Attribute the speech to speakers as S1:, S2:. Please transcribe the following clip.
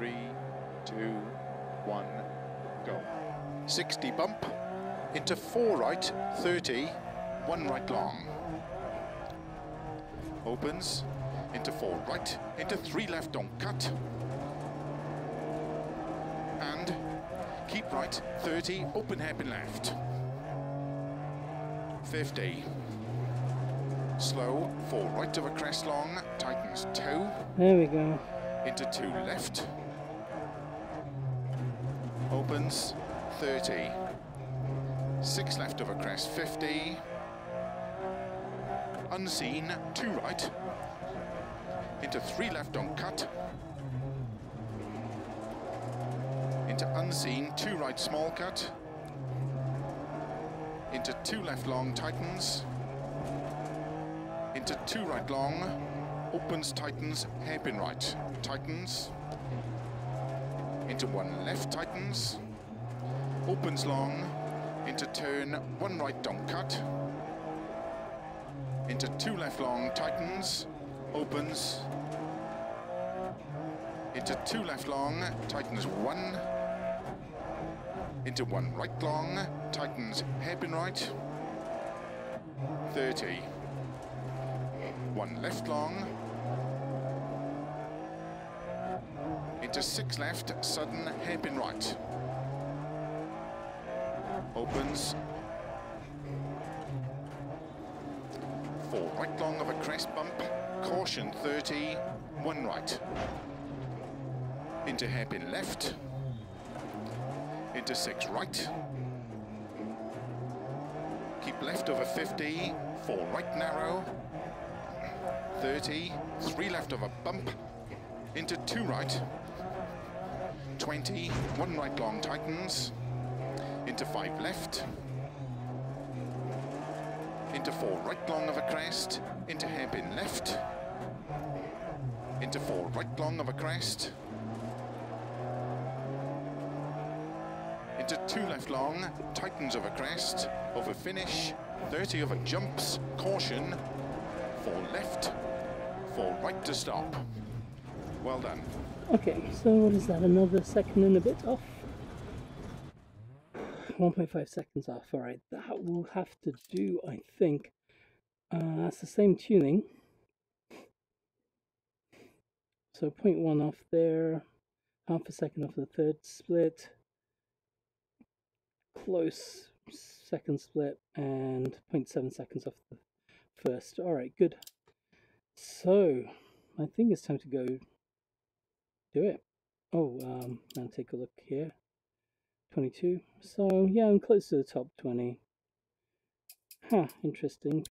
S1: Three, two, one, go. 60 bump, into four right, 30, one right long. Opens, into four right, into three left on cut. And keep right, 30, open hairpin left. 50. Slow, four right of a crest long, tightens toe,
S2: There we go.
S1: into two left. Opens, 30. Six left of a crest, 50. Unseen, two right. Into three left on cut. Into unseen, two right small cut. Into two left long tightens. Into two right long. Opens, tightens, hairpin right. Tightens. Into one left tightens. Opens long. Into turn, one right don't cut. Into two left long tightens. Opens. Into two left long, tightens one. Into one right long, tightens hairpin right. 30. One left long. Into six left, sudden hairpin right. Opens. Four right long of a crest bump. Caution 30, one right. Into hairpin left. Into six right. Keep left over 50, four right narrow. 30, three left of a bump. Into two right. 20, one right long tightens. Into five left. Into four right long of a crest. Into hairpin left. Into four right long of a crest. Into two left long, tightens of a crest, over finish, 30 of a jumps, caution, four left, four right to stop. Well done.
S2: Okay, so what is that? Another second and a bit off? 1.5 seconds off. Alright, that will have to do, I think. Uh, that's the same tuning. So 0.1 off there, half a second off the third split, close second split, and 0.7 seconds off the first. Alright, good. So, I think it's time to go do it. Oh, um, now take a look here. 22. So, yeah, I'm close to the top 20. Huh, interesting.